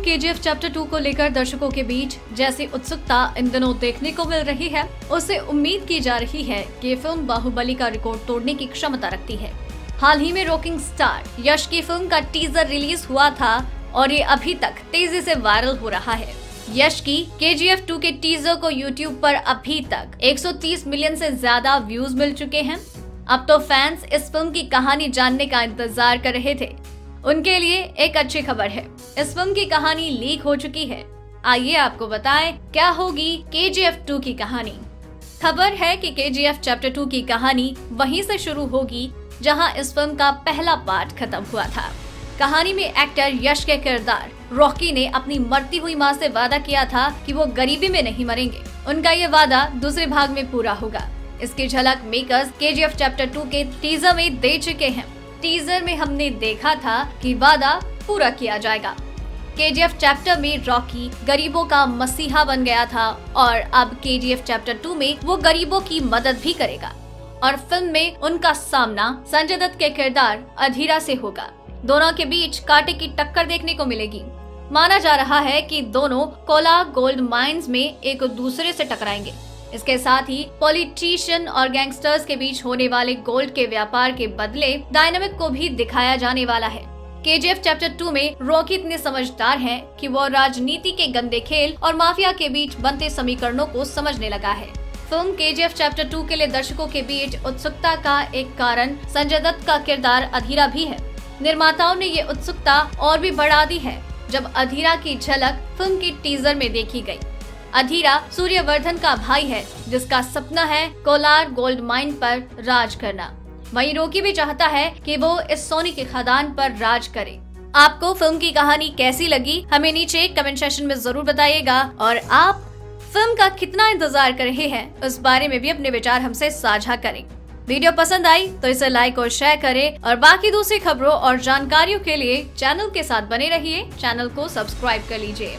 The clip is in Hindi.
के चैप्टर टू को लेकर दर्शकों के बीच जैसी उत्सुकता इन दिनों देखने को मिल रही है उससे उम्मीद की जा रही है कि फ़िल्म बाहुबली का रिकॉर्ड तोड़ने की क्षमता रखती है। हाल ही में रॉकिंग स्टार यश की फ़िल्म का टीजर रिलीज़ हुआ था और ये अभी तक तेज़ी से वायरल हो रहा है। यश की के जी एफ़ टू के टीजर को यूट्यूब पर अभी तक 130 मिलियन से ज़्यादा व्यूज़ मिल चुके हैं। अब तो फैंस इस फ़िल्म की कहानी जानने का इंतज़ार कर रहे थे। उनके लिए एक अच्छी खबर है। इस फ़िल्म की कहानी लीक हो चुकी है। आइए आपको बताएँ, क्या होगी के जी एफ़ टू की कहानी? खबर है कि के जी एफ़ चैप्टर टू की कहानी वहीं से शुरू होगी, जहाँ इस फ़िल्म का पहला पार्ट खत्म हुआ था। कहानी में एक्टर यश के किरदार, रॉकी ने अपनी मरती हुई माँ से वादा किया था कि वो गरीबी में नहीं मरेंगे। उनका ये वादा दूसरे भाग में पूरा होगा। इसकी झलक makers K G F chapter two के टीजर में दे चुके हैं। टीजर में हमने देखा था कि वादा पूरा किया जाएगा। के चैप्टर में रॉकी गरीबों का मसीहा बन गया था और अब के चैप्टर टू में वो गरीबों की मदद भी करेगा। और फ़िल्म में उनका सामना संजय दत्त के किरदार अधीरा से होगा। दोनों के बीच कांटे की टक्कर देखने को मिलेगी। माना जा रहा है कि दोनों कोला गोल्ड माइंस में एक दूसरे से टकराएँगे। इसके साथ ही पॉलिटिशियन और गैंगस्टर्स के बीच होने वाले गोल्ड के व्यापार के बदले डायनामिक को भी दिखाया जाने वाला है। के चैप्टर टू में रॉकी इतने समझदार हैं कि वो राजनीति के गंदे खेल और माफिया के बीच बनते समीकरणों को समझने लगा है। फ़िल्म के चैप्टर टू के लिए दर्शकों के बीच उत्सुकता का एक कारण संजय दत्त का किरदार अधीरा भी है। निर्माताओं ने ये उत्सुकता और भी बढ़ा दी है, जब अधीरा की झलक फ़िल्म की टीजर में देखी गई। अधीरा सूर्यवर्धन का भाई है, जिसका सपना है कोलार गोल्ड माइन पर राज करना। वहीं रोकी भी चाहता है कि वो इस सोनी के खदान पर राज करे। आपको फ़िल्म की कहानी कैसी लगी, हमें नीचे कमेंट सेशन में ज़रूर बताइएगा, और आप फ़िल्म का कितना इंतज़ार कर रहे हैं उस बारे में भी अपने विचार हमसे साझा करें। वीडियो पसंद आई तो इसे लाइक और शेयर करें, और बाकी दूसरी खबरों और जानकारियों के लिए चैनल के साथ बने रहिए, चैनल को सब्सक्राइब कर लीजिए।